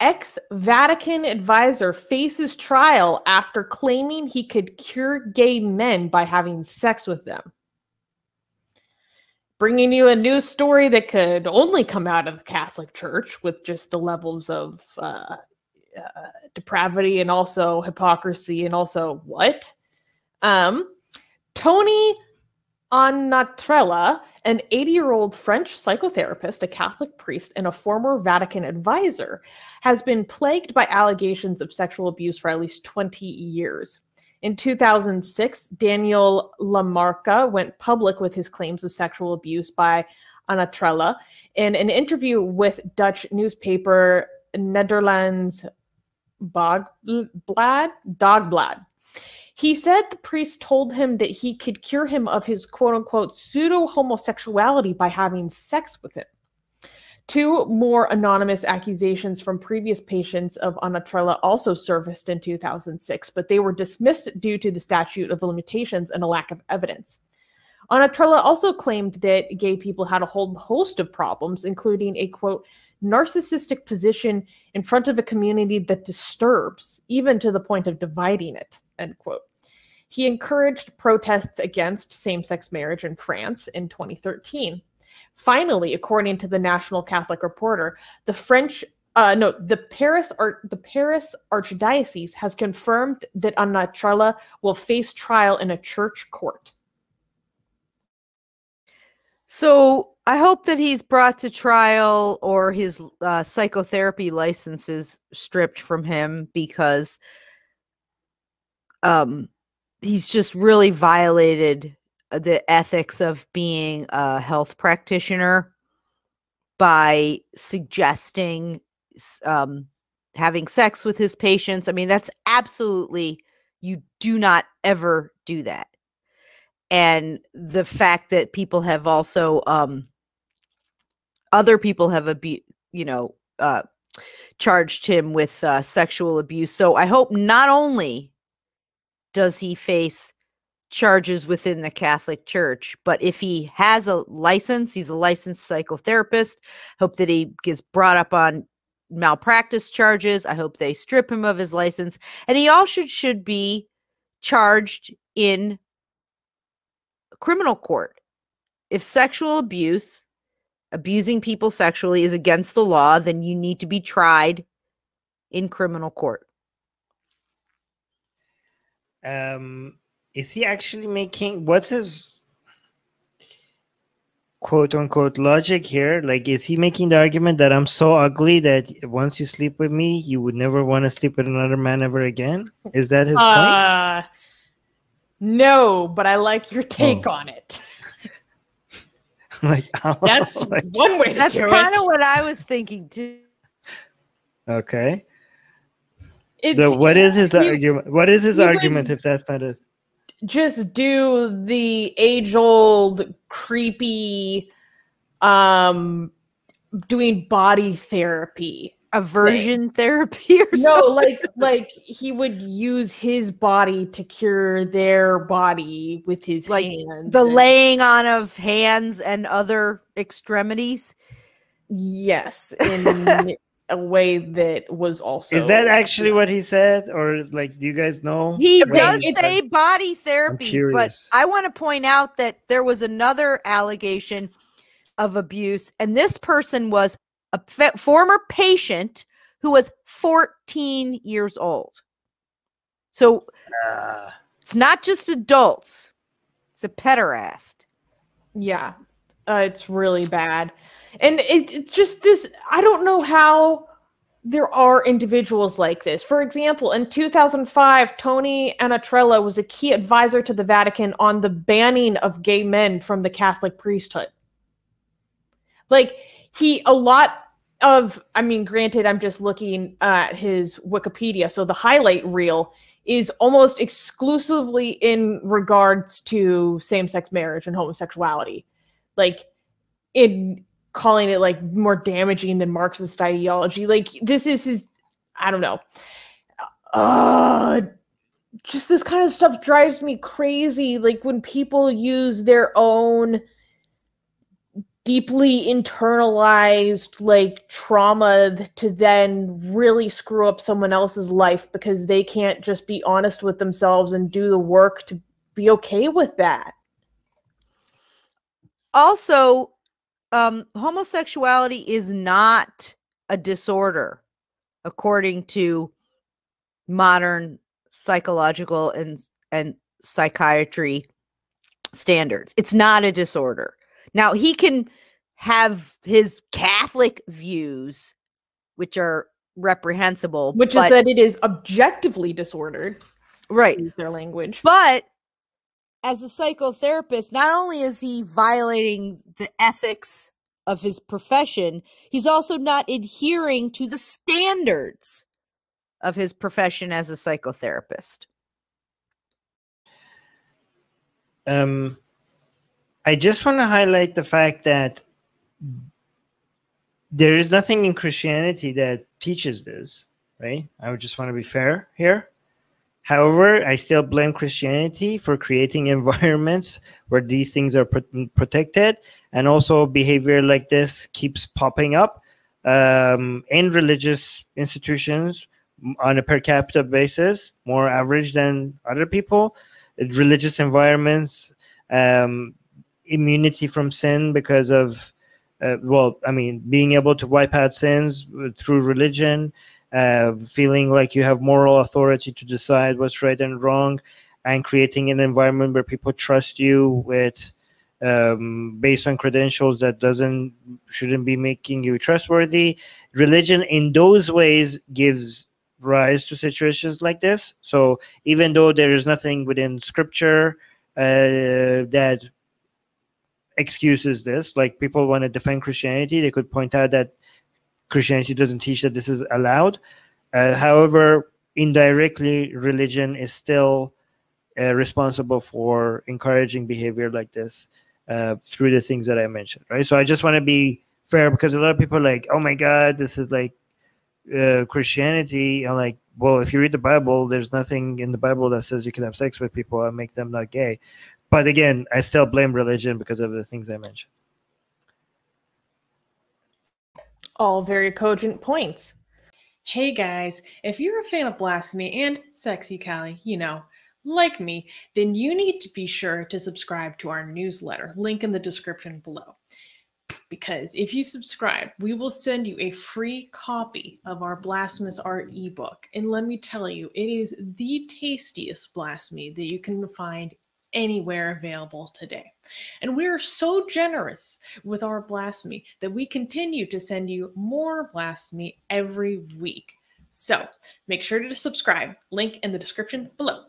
Ex Vatican advisor faces trial after claiming he could cure gay men by having sex with them. Bringing you a news story that could only come out of the Catholic Church with just the levels of uh, uh, depravity and also hypocrisy and also what? Um, Tony Anatrella, an 80 year old French psychotherapist, a Catholic priest, and a former Vatican advisor, has been plagued by allegations of sexual abuse for at least 20 years. In 2006, Daniel Lamarca went public with his claims of sexual abuse by Anatrella. In an interview with Dutch newspaper Netherlands Bogblad, Dagblad, he said the priest told him that he could cure him of his quote unquote pseudo homosexuality by having sex with him. Two more anonymous accusations from previous patients of Anatrella also surfaced in 2006, but they were dismissed due to the statute of limitations and a lack of evidence. Anatrella also claimed that gay people had a whole host of problems, including a quote, narcissistic position in front of a community that disturbs, even to the point of dividing it, end quote. He encouraged protests against same sex marriage in France in 2013. Finally, according to the National Catholic Reporter, the French uh, no, the Paris Ar- the Paris Archdiocese has confirmed that Anatrella will face trial in a church court. So I hope that he's brought to trial or his uh, psychotherapy licenses stripped from him because um, he's just really violated uh, the ethics of being a health practitioner by suggesting um, having sex with his patients. I mean, that's absolutely, you do not ever do that. And the fact that people have also, um, other people have, abu- you know, uh, charged him with uh, sexual abuse. So I hope not only does he face charges within the Catholic Church. But if he has a license, he's a licensed psychotherapist. Hope that he gets brought up on malpractice charges. I hope they strip him of his license. And he also should be charged in criminal court. If sexual abuse, abusing people sexually is against the law, then you need to be tried in criminal court. Um, is he actually making what's his quote unquote logic here? Like, is he making the argument that I'm so ugly that once you sleep with me, you would never want to sleep with another man ever again? Is that his uh, point? No, but I like your take oh. on it. like that's like, one way. that's kind of what I was thinking too. Okay. It's, the, what is his you, argument? What is his argument if that's not a just do the age old creepy um doing body therapy aversion therapy or no like like he would use his body to cure their body with his like hands the and... laying on of hands and other extremities yes in a way that was also is that actually what he said or is like do you guys know? He does say body therapy but i want to point out that there was another allegation of abuse and this person was a former patient who was 14 years old. So uh, it's not just adults it's a pederast. Yeah uh, it's really bad. And it, it's just this i don't know how there are individuals like this. For example in 2005 tony anatrella was a key advisor to the vatican on the banning of gay men from the catholic priesthood. Like he a lot of i mean granted i'm just looking at his wikipedia so the highlight reel is almost exclusively in regards to same-sex marriage and homosexuality like in calling it like more damaging than Marxist ideology. Like this is his, I don't know. Uh, just this kind of stuff drives me crazy. Like when people use their own deeply internalized like trauma to then really screw up someone else's life because they can't just be honest with themselves and do the work to be okay with that. Also, um, homosexuality is not a disorder, according to modern psychological and and psychiatry standards. It's not a disorder. Now he can have his Catholic views, which are reprehensible, which is that it is objectively disordered. Right. Their language. But as a psychotherapist, not only is he violating the ethics of his profession, he's also not adhering to the standards of his profession as a psychotherapist. Um, I just want to highlight the fact that there is nothing in Christianity that teaches this, right? I would just want to be fair here. However, I still blame Christianity for creating environments where these things are protected, and also behavior like this keeps popping up um, in religious institutions on a per capita basis, more average than other people. Religious environments, um, immunity from sin because of, uh, well, I mean, being able to wipe out sins through religion, uh, feeling like you have moral authority to decide what's right and wrong, and creating an environment where people trust you with um, based on credentials that doesn't shouldn't be making you trustworthy. Religion in those ways gives rise to situations like this. So even though there is nothing within scripture uh, that excuses this, like people want to defend Christianity, they could point out that Christianity doesn't teach that this is allowed. Uh, however, indirectly, religion is still uh, responsible for encouraging behavior like this uh, through the things that I mentioned, right? So I just want to be fair because a lot of people like, oh my God, this is like uh, Christianity. I'm like, well, if you read the Bible, there's nothing in the Bible that says you can have sex with people and make them not gay. But again, I still blame religion because of the things I mentioned. All very cogent points. Hey guys, if you're a fan of Blasphemy and Sexy Callie, you know, like me, then you need to be sure to subscribe to our newsletter. Link in the description below because if you subscribe, we will send you a free copy of our Blasphemous Art ebook. And let me tell you, it is the tastiest blasphemy that you can find anywhere available today. And we are so generous with our blasphemy that we continue to send you more blasphemy every week. So make sure to subscribe. Link in the description below.